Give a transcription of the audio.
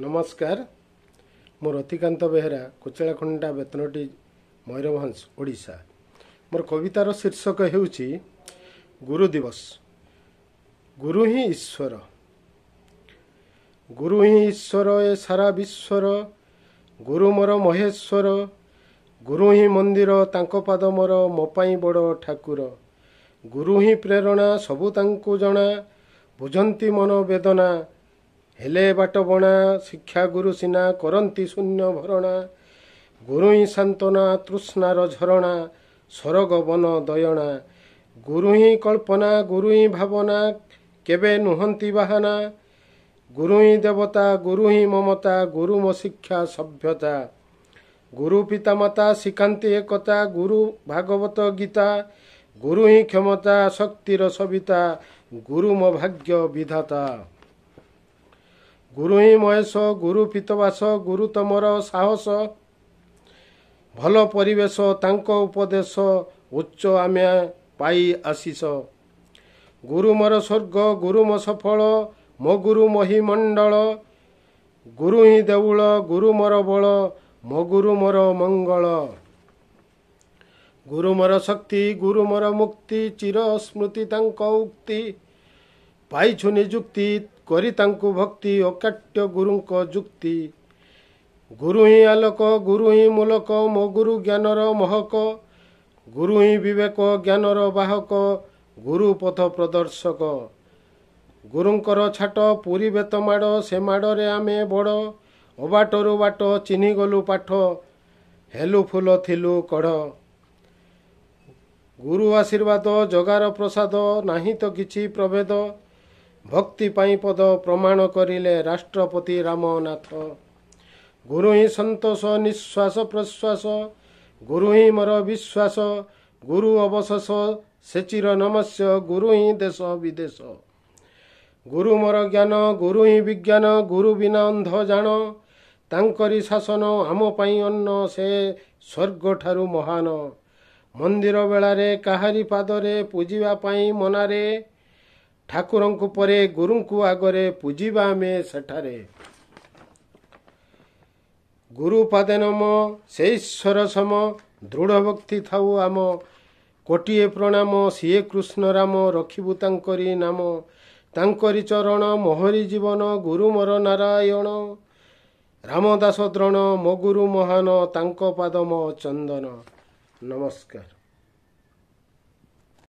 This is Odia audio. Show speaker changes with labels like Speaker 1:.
Speaker 1: ନମସ୍କାର। ମୁଁ ରତିକାନ୍ତ ବେହେରା କୁଚାଳଖଣ୍ଡା ବେତନଟି ମୟୂରଭଞ୍ଜ ଓଡ଼ିଶା। ମୋର କବିତାର ଶୀର୍ଷକ ହେଉଛି ଗୁରୁ ଦିବସ। ଗୁରୁ ହିଁ ଈଶ୍ୱର। ଗୁରୁ ହିଁ ଈଶ୍ୱର ଏ ସାରା ବିଶ୍ୱର। ଗୁରୁ ମୋର ମହେଶ୍ୱର। ଗୁରୁ ହିଁ ମନ୍ଦିର ତାଙ୍କ ପାଦ ମୋର ମୋ ପାଇଁ ବଡ଼ ଠାକୁର। ଗୁରୁ ହିଁ ପ୍ରେରଣା ସବୁ ତାଙ୍କୁ ଜଣା। ବୁଝନ୍ତି ମନ ବେଦନା। ହେଲେ ବାଟ ବଣା ଶିକ୍ଷା ଗୁରୁ ସିନା କରନ୍ତି ଶୂନ୍ୟ ଭରଣା। ଗୁରୁ ହିଁ ସାନ୍ତ୍ୱନା ତୃଷ୍ଣାର ଝରଣା ସରଗ ବନ ଦୟଣା। ଗୁରୁ ହିଁ କଳ୍ପନା ଗୁରୁ ହିଁ ଭାବନା କେବେ ନୁହନ୍ତି ବାହାନା। ଗୁରୁ ହିଁ ଦେବତା ଗୁରୁ ହିଁ ମମତା ଗୁରୁ ମୋ ଶିକ୍ଷା ସଭ୍ୟତା। ଗୁରୁ ପିତାମାତା ଶିଖାନ୍ତି ଏକତା ଗୁରୁ ଭାଗବତ ଗୀତା। ଗୁରୁ ହିଁ କ୍ଷମତା ଶକ୍ତିର ସବିତା ଗୁରୁ ମୋ ଭାଗ୍ୟ ବିଧାତା। ଗୁରୁ ହିଁ ମହେଶ ଗୁରୁ ପିତବାସ ଗୁରୁ ତମର ସାହସ ଭଲ ପରିବେଶ ତାଙ୍କ ଉପଦେଶ ଉଚ୍ଚ ଆମେ ପାଇ ଆଶିଷ ଗୁରୁ ମୋର ସ୍ୱର୍ଗ ଗୁରୁ ମୋ ସଫଳ ମୋ ଗୁରୁ ମହିମଣ୍ଡଳ ଗୁରୁ ହିଁ ଦେଉଳ ଗୁରୁ ମୋର ବଳ ମୋ ଗୁରୁ ମୋର ମଙ୍ଗଳ। ଗୁରୁ ମୋର ଶକ୍ତି ଗୁରୁ ମୋର ମୁକ୍ତି ଚିର ସ୍ମୃତି ତାଙ୍କ ଉକ୍ତି। ପାଇଛୁ ନିଯୁକ୍ତି କରି ତାଙ୍କୁ ଭକ୍ତି ଅକାଟ୍ୟ ଗୁରୁଙ୍କ ଯୁକ୍ତି। ଗୁରୁ ହିଁ ଆଲୋକ ଗୁରୁ ହିଁ ମୂଲକ ମୋ ଗୁରୁ ଜ୍ଞାନର ମହକ। ଗୁରୁ ହିଁ ବିବେକ ଜ୍ଞାନର ବାହକ ଗୁରୁ ପଥ ପ୍ରଦର୍ଶକ। ଗୁରୁଙ୍କର ଛାଟ ପୁରୀ ବେତ ମାଡ଼ ସେ ମାଡ଼ରେ ଆମେ ବଡ଼। ଅବାଟରୁ ବାଟ ଚିହ୍ନିଗଲୁ ପାଠ। ହେଲୁ ଫୁଲ ଥିଲୁ କଢ଼। ଗୁରୁ ଆଶୀର୍ବାଦ ଜଗାର ପ୍ରସାଦ ନାହିଁ ତ କିଛି ପ୍ରଭେଦ। ଭକ୍ତି ପାଇଁ ପଦ ପ୍ରମାଣ କରିଲେ ରାଷ୍ଟ୍ରପତି ରାମନାଥ। ଗୁରୁ ହିଁ ସନ୍ତୋଷ ନିଶ୍ୱାସ ପ୍ରଶ୍ୱାସ। ଗୁରୁ ହିଁ ମୋର ବିଶ୍ୱାସ। ଗୁରୁ ଅବଶେଷ ସେ ଚିର ନମସ୍ୟ। ଗୁରୁ ହିଁ ଦେଶ ବିଦେଶ। ଗୁରୁ ମୋର ଜ୍ଞାନ ଗୁରୁ ହିଁ ବିଜ୍ଞାନ। ଗୁରୁ ବିନା ଅନ୍ଧ ଜାଣ। ତାଙ୍କରି ଶାସନ ଆମ ପାଇଁ ଅନ୍ନ ସେ ସ୍ୱର୍ଗଠାରୁ ମହାନ। ମନ୍ଦିର ବେଳାରେ କାହାରି ପାଦରେ ପୂଜିବା ପାଇଁ ମନାରେ ଠାକୁରଙ୍କୁ ପରେ ଗୁରୁଙ୍କୁ ଆଗରେ ପୂଜିବା ଆମେ ସେଠାରେ। ଗୁରୁ ପାଦେ ନମ ସେ ଈଶ୍ୱର ସମ ଦୃଢ଼ ଭକ୍ତି ଥାଉ ଆମ। କୋଟିଏ ପ୍ରଣାମ ସିଏ କୃଷ୍ଣ ରାମ ରଖିବୁ ତାଙ୍କରି ନାମ। ତାଙ୍କରି ଚରଣ ମୋହରି ଜୀବନ ଗୁରୁ ମୋର ନାରାୟଣ। ରାମଦାସ ଦ୍ରୋଣ ମୋ ଗୁରୁ ମହାନ ତାଙ୍କ ପାଦ ମୋ ଚନ୍ଦନ। ନମସ୍କାର।